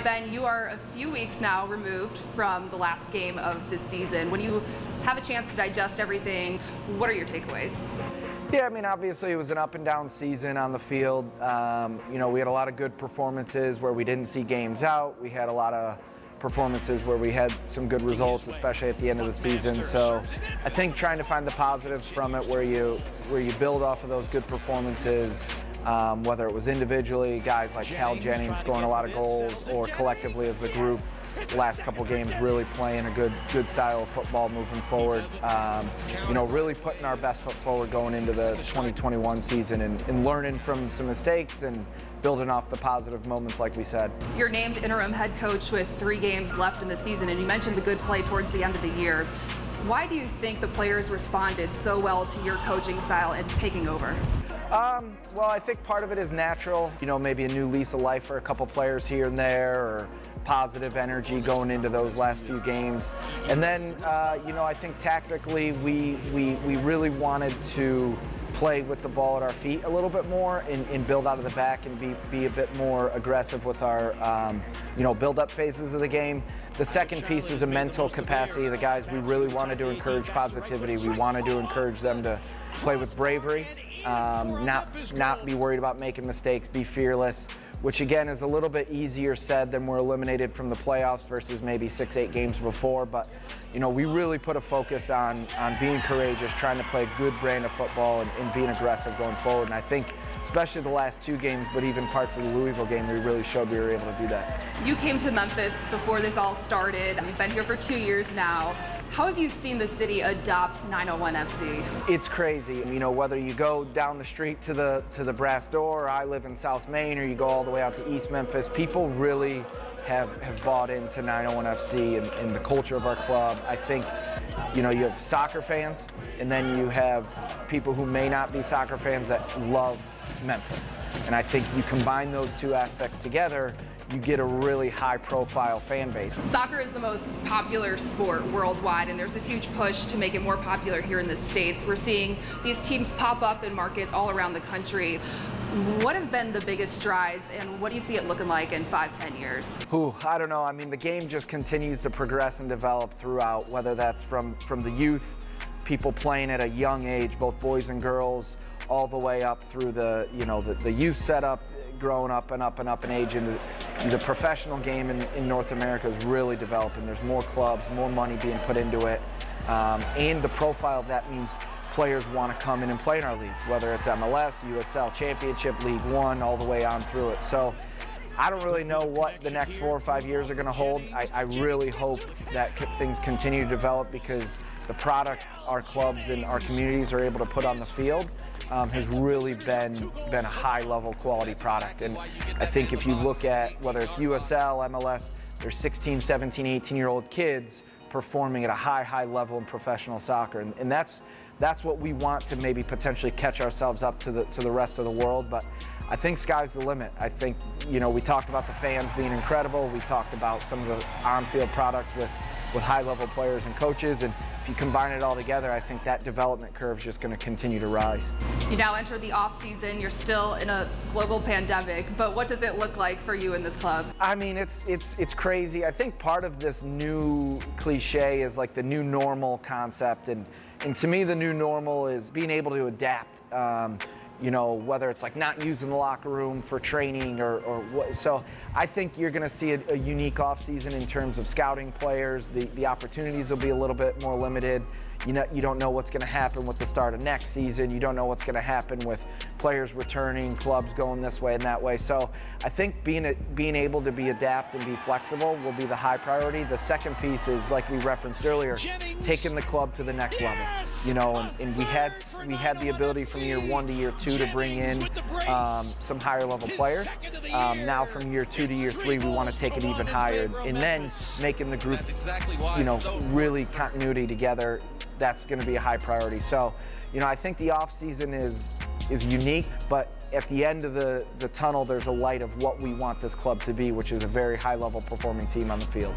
Ben, you are a few weeks now removed from the last game of the season. When you have a chance to digest everything, what are your takeaways? Yeah, I mean, obviously it was an up and down season on the field. Um, you know, we had a lot of good performances where we didn't see games out. We had a lot of performances where we had some good results, especially at the end of the season. So I think trying to find the positives from it where you where you build off of those good performances, um, whether it was individually, guys like Cal Jennings scoring a lot of goals, or collectively as the group, last couple games really playing a good good style of football moving forward. Um, you know, really putting our best foot forward going into the 2021 season and, and learning from some mistakes and building off the positive moments like we said. You're named interim head coach with three games left in the season and you mentioned the good play towards the end of the year. Why do you think the players responded so well to your coaching style and taking over? Um, well, I think part of it is natural. You know, maybe a new lease of life for a couple players here and there, or positive energy going into those last few games. And then, uh, you know, I think tactically we, we, we really wanted to play with the ball at our feet a little bit more and, and build out of the back and be, be a bit more aggressive with our, um, you know, build-up phases of the game. The second piece is a mental capacity. The guys, we really wanted to encourage positivity. We wanted to encourage them to play with bravery um, not, not be worried about making mistakes, be fearless, which again is a little bit easier said than we're eliminated from the playoffs versus maybe six, eight games before. But, you know, we really put a focus on, on being courageous, trying to play a good brand of football and, and being aggressive going forward. And I think, especially the last two games, but even parts of the Louisville game, we really showed we were able to do that. You came to Memphis before this all started. You've been here for two years now. How have you seen the city adopt 901 FC? It's crazy. You know, whether you go down the street to the to the brass door, I live in South Main, or you go all the way out to East Memphis, people really have, have bought into 901 FC and, and the culture of our club. I think, you know, you have soccer fans, and then you have people who may not be soccer fans that love Memphis. And I think you combine those two aspects together, you get a really high profile fan base. Soccer is the most popular sport worldwide and there's this huge push to make it more popular here in the States. We're seeing these teams pop up in markets all around the country. What have been the biggest strides and what do you see it looking like in five, ten years? Ooh, I don't know. I mean, the game just continues to progress and develop throughout, whether that's from, from the youth, people playing at a young age, both boys and girls, all the way up through the, you know, the, the youth setup, growing up and up and up in age. And the, the professional game in, in, North America is really developing. There's more clubs, more money being put into it. Um, and the profile that means players want to come in and play in our leagues, whether it's MLS, USL Championship, League One, all the way on through it. So I don't really know what the next four or five years are going to hold. I, I, really hope that things continue to develop because the product our clubs and our communities are able to put on the field um, has really been been a high level quality product. And I think if you look at whether it's USL, MLS, there's 16, 17, 18 year old kids performing at a high, high level in professional soccer. And, and that's that's what we want to maybe potentially catch ourselves up to the to the rest of the world. But I think sky's the limit. I think you know we talked about the fans being incredible. We talked about some of the on-field products with with high-level players and coaches. And if you combine it all together, I think that development curve is just going to continue to rise. You now enter the off season. You're still in a global pandemic, but what does it look like for you in this club? I mean, it's it's it's crazy. I think part of this new cliche is like the new normal concept, and and to me, the new normal is being able to adapt. Um, you know, whether it's like not using the locker room for training or, or what. So I think you're going to see a, a unique offseason in terms of scouting players. The, the opportunities will be a little bit more limited. You know, you don't know what's going to happen with the start of next season. You don't know what's going to happen with players returning, clubs going this way and that way. So I think being a, being able to be adapt and be flexible will be the high priority. The second piece is, like we referenced earlier, taking the club to the next level. You know, and, and we had we had the ability from year one to year two to bring in um, some higher level players. Um, now from year two to year three, we want to take it even higher, and then making the group, you know, really continuity together that's going to be a high priority. So, you know, I think the off season is is unique, but at the end of the, the tunnel, there's a light of what we want this club to be, which is a very high level performing team on the field.